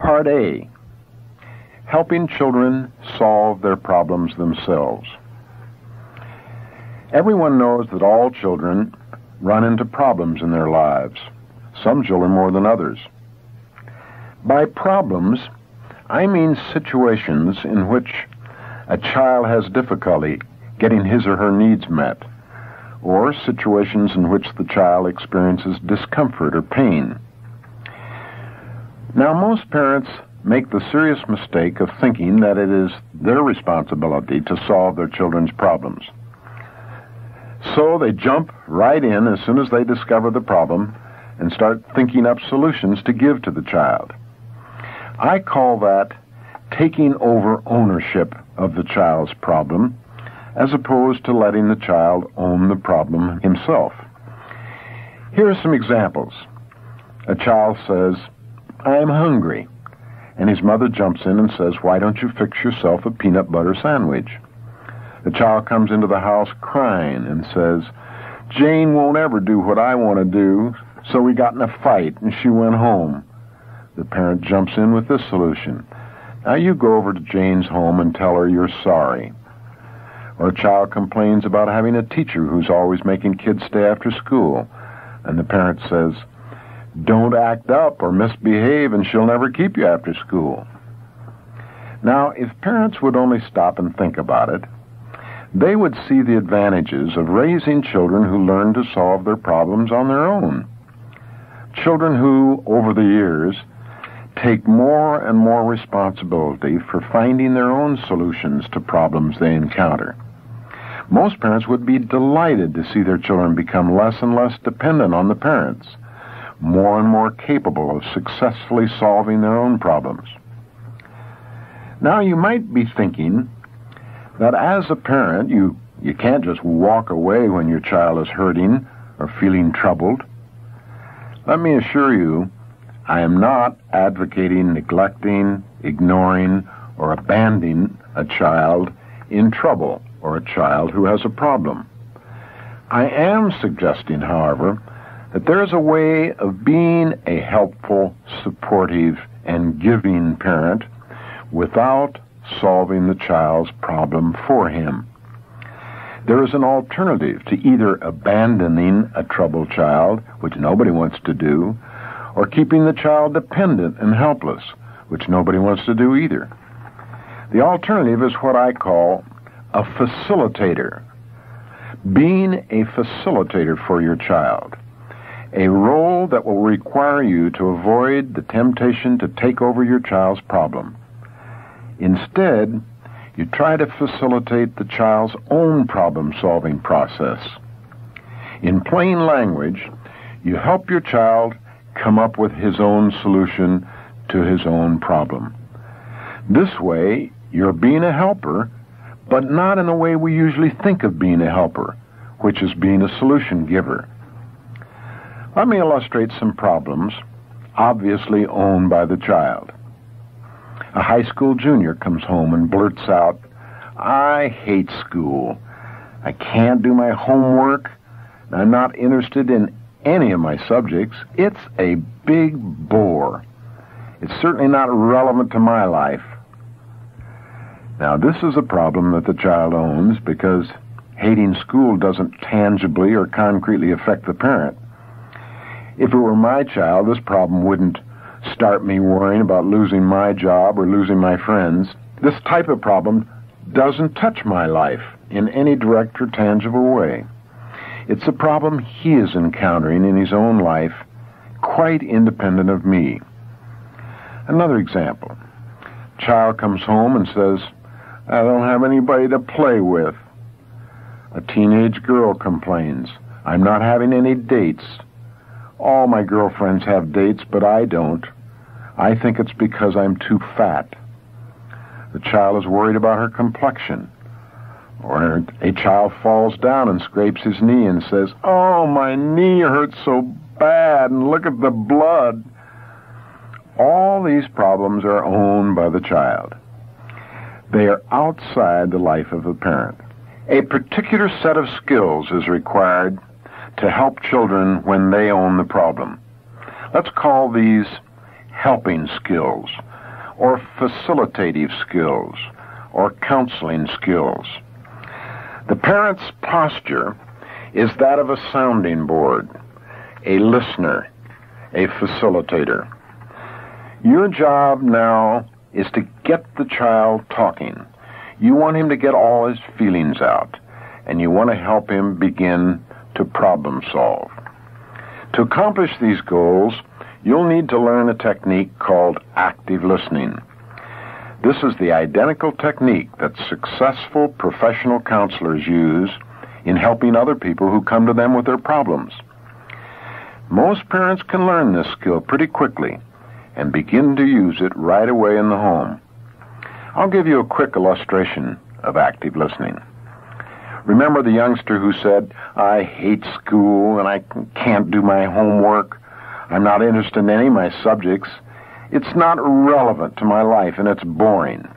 Part A Helping children solve their problems themselves. Everyone knows that all children run into problems in their lives, some children more than others. By problems, I mean situations in which a child has difficulty getting his or her needs met, or situations in which the child experiences discomfort or pain. Now, most parents make the serious mistake of thinking that it is their responsibility to solve their children's problems. So they jump right in as soon as they discover the problem and start thinking up solutions to give to the child. I call that taking over ownership of the child's problem as opposed to letting the child own the problem himself. Here are some examples. A child says, I'm hungry. And his mother jumps in and says, Why don't you fix yourself a peanut butter sandwich? The child comes into the house crying and says, Jane won't ever do what I want to do, so we got in a fight and she went home. The parent jumps in with this solution. Now you go over to Jane's home and tell her you're sorry. Or a child complains about having a teacher who's always making kids stay after school, and the parent says, don't act up or misbehave and she'll never keep you after school. Now, if parents would only stop and think about it, they would see the advantages of raising children who learn to solve their problems on their own. Children who, over the years, take more and more responsibility for finding their own solutions to problems they encounter. Most parents would be delighted to see their children become less and less dependent on the parents more and more capable of successfully solving their own problems. Now, you might be thinking that as a parent, you, you can't just walk away when your child is hurting or feeling troubled. Let me assure you, I am not advocating neglecting, ignoring, or abandoning a child in trouble or a child who has a problem. I am suggesting, however, that there's a way of being a helpful, supportive, and giving parent without solving the child's problem for him. There is an alternative to either abandoning a troubled child, which nobody wants to do, or keeping the child dependent and helpless, which nobody wants to do either. The alternative is what I call a facilitator. Being a facilitator for your child a role that will require you to avoid the temptation to take over your child's problem. Instead, you try to facilitate the child's own problem solving process. In plain language, you help your child come up with his own solution to his own problem. This way, you're being a helper, but not in the way we usually think of being a helper, which is being a solution giver. Let me illustrate some problems obviously owned by the child. A high school junior comes home and blurts out, I hate school. I can't do my homework. I'm not interested in any of my subjects. It's a big bore. It's certainly not relevant to my life. Now, this is a problem that the child owns because hating school doesn't tangibly or concretely affect the parent. If it were my child, this problem wouldn't start me worrying about losing my job or losing my friends. This type of problem doesn't touch my life in any direct or tangible way. It's a problem he is encountering in his own life, quite independent of me. Another example. Child comes home and says, I don't have anybody to play with. A teenage girl complains, I'm not having any dates. All my girlfriends have dates, but I don't. I think it's because I'm too fat. The child is worried about her complexion. Or a child falls down and scrapes his knee and says, Oh, my knee hurts so bad, and look at the blood. All these problems are owned by the child. They are outside the life of the parent. A particular set of skills is required to help children when they own the problem. Let's call these helping skills or facilitative skills, or counseling skills. The parent's posture is that of a sounding board, a listener, a facilitator. Your job now is to get the child talking. You want him to get all his feelings out, and you want to help him begin to problem solve. To accomplish these goals, you'll need to learn a technique called active listening. This is the identical technique that successful professional counselors use in helping other people who come to them with their problems. Most parents can learn this skill pretty quickly and begin to use it right away in the home. I'll give you a quick illustration of active listening. Remember the youngster who said, I hate school and I can't do my homework. I'm not interested in any of my subjects. It's not relevant to my life and it's boring.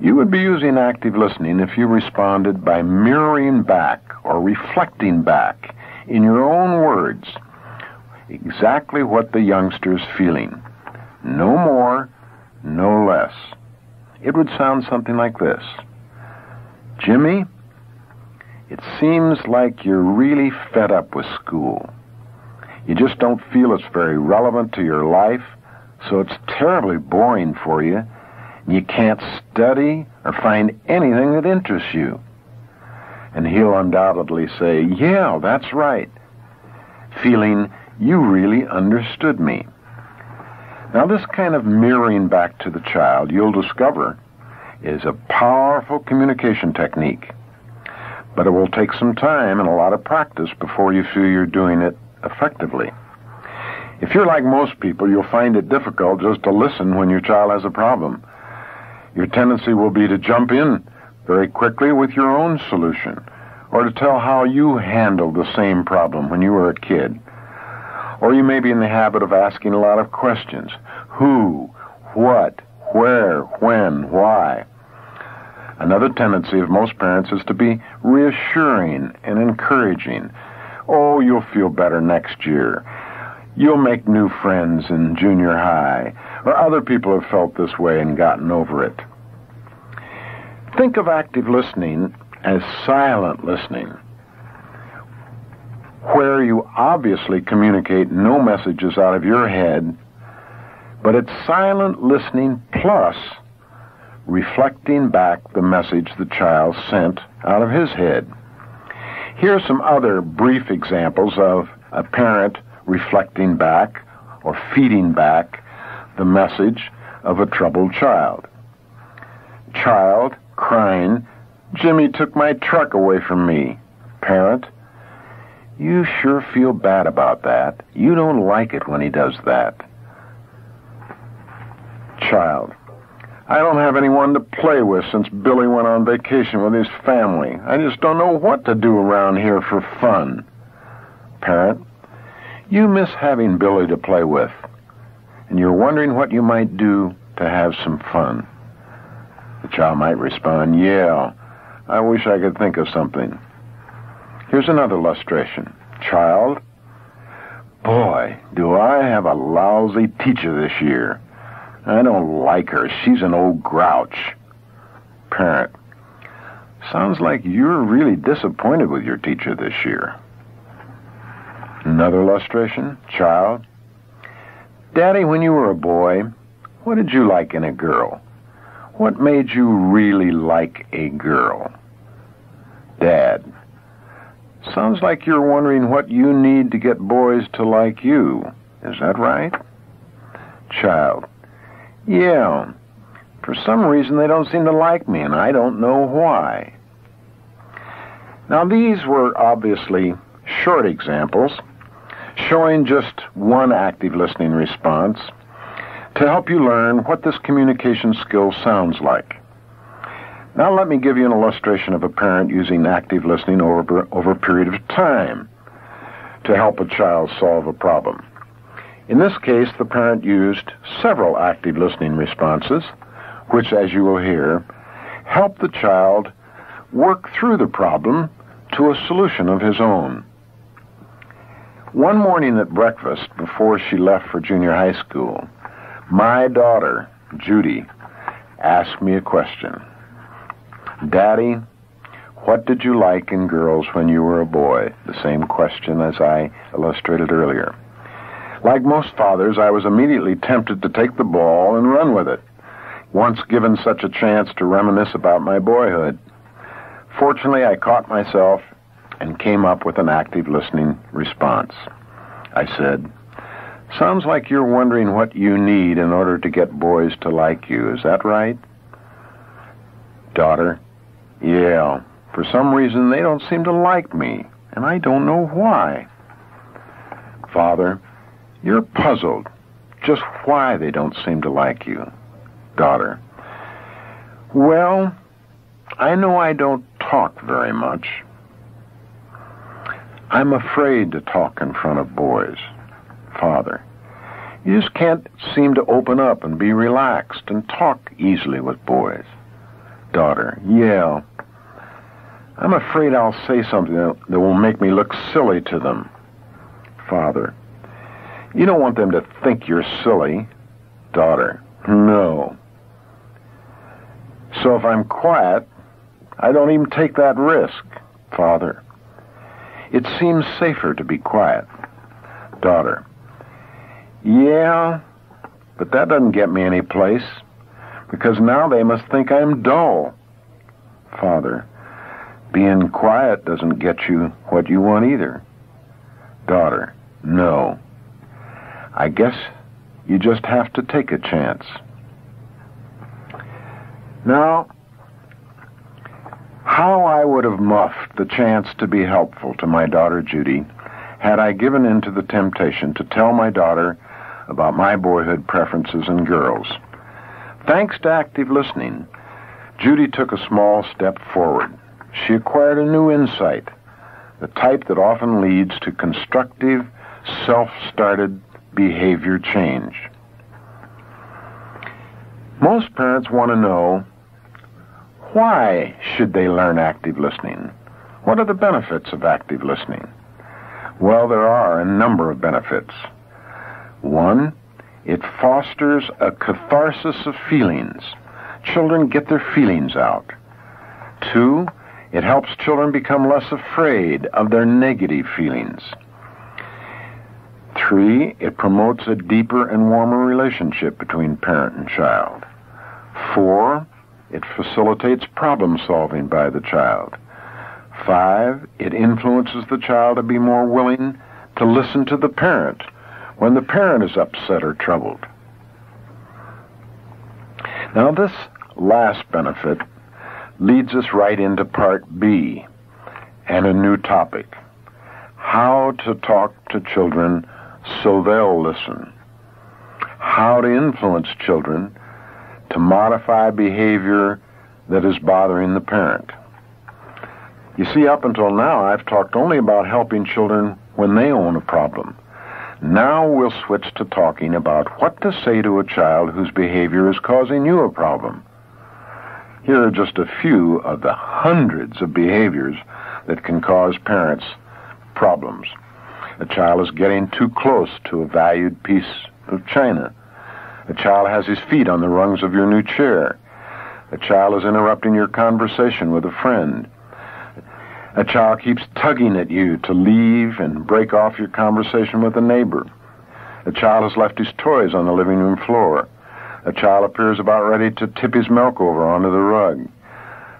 You would be using active listening if you responded by mirroring back or reflecting back in your own words exactly what the youngster's feeling. No more, no less. It would sound something like this Jimmy, it seems like you're really fed up with school. You just don't feel it's very relevant to your life, so it's terribly boring for you. You can't study or find anything that interests you. And he'll undoubtedly say, Yeah, that's right. Feeling you really understood me. Now, this kind of mirroring back to the child, you'll discover, is a powerful communication technique. But it will take some time and a lot of practice before you feel you're doing it effectively. If you're like most people, you'll find it difficult just to listen when your child has a problem. Your tendency will be to jump in very quickly with your own solution, or to tell how you handled the same problem when you were a kid. Or you may be in the habit of asking a lot of questions. Who? What? Where? When? Why? Another tendency of most parents is to be reassuring and encouraging. Oh, you'll feel better next year. You'll make new friends in junior high. Or other people have felt this way and gotten over it. Think of active listening as silent listening where you obviously communicate no messages out of your head, but it's silent listening plus reflecting back the message the child sent out of his head. Here are some other brief examples of a parent reflecting back or feeding back the message of a troubled child. Child crying, Jimmy took my truck away from me. Parent, you sure feel bad about that. You don't like it when he does that. Child. I don't have anyone to play with since Billy went on vacation with his family. I just don't know what to do around here for fun. Parent. You miss having Billy to play with, and you're wondering what you might do to have some fun. The child might respond, Yeah, I wish I could think of something. Here's another illustration. Child, boy, do I have a lousy teacher this year. I don't like her. She's an old grouch. Parent, sounds like you're really disappointed with your teacher this year. Another illustration. Child, Daddy, when you were a boy, what did you like in a girl? What made you really like a girl? Dad, Sounds like you're wondering what you need to get boys to like you. Is that right? Child. Yeah. For some reason, they don't seem to like me, and I don't know why. Now, these were obviously short examples showing just one active listening response to help you learn what this communication skill sounds like. Now let me give you an illustration of a parent using active listening over, over a period of time to help a child solve a problem. In this case, the parent used several active listening responses, which, as you will hear, help the child work through the problem to a solution of his own. One morning at breakfast, before she left for junior high school, my daughter Judy, asked me a question. Daddy, what did you like in girls when you were a boy? The same question as I illustrated earlier. Like most fathers, I was immediately tempted to take the ball and run with it, once given such a chance to reminisce about my boyhood. Fortunately, I caught myself and came up with an active listening response. I said, Sounds like you're wondering what you need in order to get boys to like you. Is that right? Daughter, yeah. For some reason, they don't seem to like me, and I don't know why. Father, you're puzzled. Just why they don't seem to like you. Daughter, well, I know I don't talk very much. I'm afraid to talk in front of boys. Father, you just can't seem to open up and be relaxed and talk easily with boys. Daughter, yeah. I'm afraid I'll say something that, will make me look silly to them. Father, you don't want them to think you're silly. Daughter, no. So if I'm quiet, I don't even take that risk. Father, it seems safer to be quiet. Daughter, yeah, but that doesn't get me any place, because now they must think I'm dull. Father, being quiet doesn't get you what you want either. Daughter, no. I guess you just have to take a chance. Now, how I would have muffed the chance to be helpful to my daughter Judy had I given in to the temptation to tell my daughter about my boyhood preferences in girls. Thanks to active listening, Judy took a small step forward. She acquired a new insight, the type that often leads to constructive, self-started behavior change. Most parents want to know why should they learn active listening? What are the benefits of active listening? Well, there are a number of benefits. One, it fosters a catharsis of feelings. Children get their feelings out. Two, it helps children become less afraid of their negative feelings. Three, it promotes a deeper and warmer relationship between parent and child. Four, it facilitates problem solving by the child. Five, it influences the child to be more willing to listen to the parent when the parent is upset or troubled. Now, this last benefit leads us right into part B and a new topic how to talk to children so they'll listen. How to influence children to modify behavior that is bothering the parent. You see, up until now, I've talked only about helping children when they own a problem. Now we'll switch to talking about what to say to a child whose behavior is causing you a problem. Here are just a few of the hundreds of behaviors that can cause parents problems. A child is getting too close to a valued piece of china. A child has his feet on the rungs of your new chair. A child is interrupting your conversation with a friend. A child keeps tugging at you to leave and break off your conversation with a neighbor. A child has left his toys on the living room floor. A child appears about ready to tip his milk over onto the rug.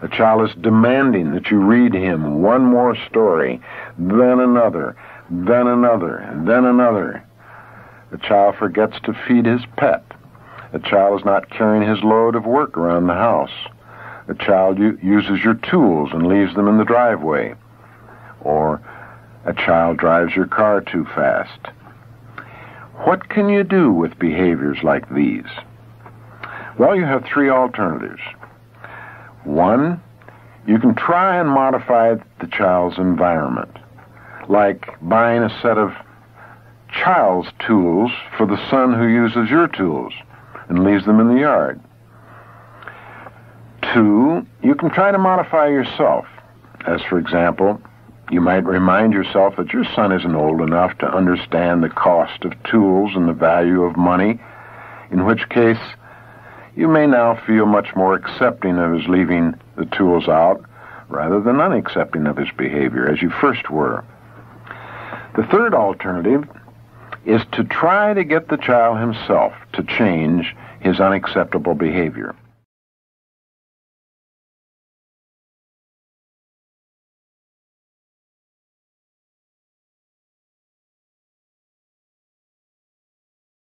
A child is demanding that you read him one more story, then another, then another, then another. A child forgets to feed his pet. A child is not carrying his load of work around the house. A child uses your tools and leaves them in the driveway. Or a child drives your car too fast. What can you do with behaviors like these? Well, you have three alternatives. One, you can try and modify the child's environment, like buying a set of child's tools for the son who uses your tools and leaves them in the yard. Two, you can try to modify yourself. As, for example, you might remind yourself that your son isn't old enough to understand the cost of tools and the value of money, in which case you may now feel much more accepting of his leaving the tools out rather than unaccepting of his behavior as you first were. The third alternative is to try to get the child himself to change his unacceptable behavior.